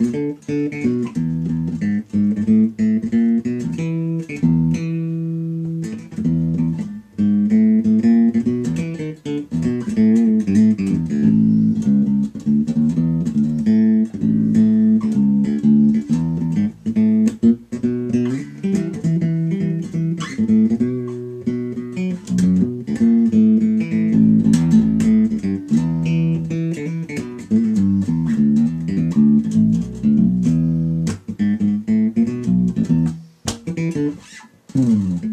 Música うん。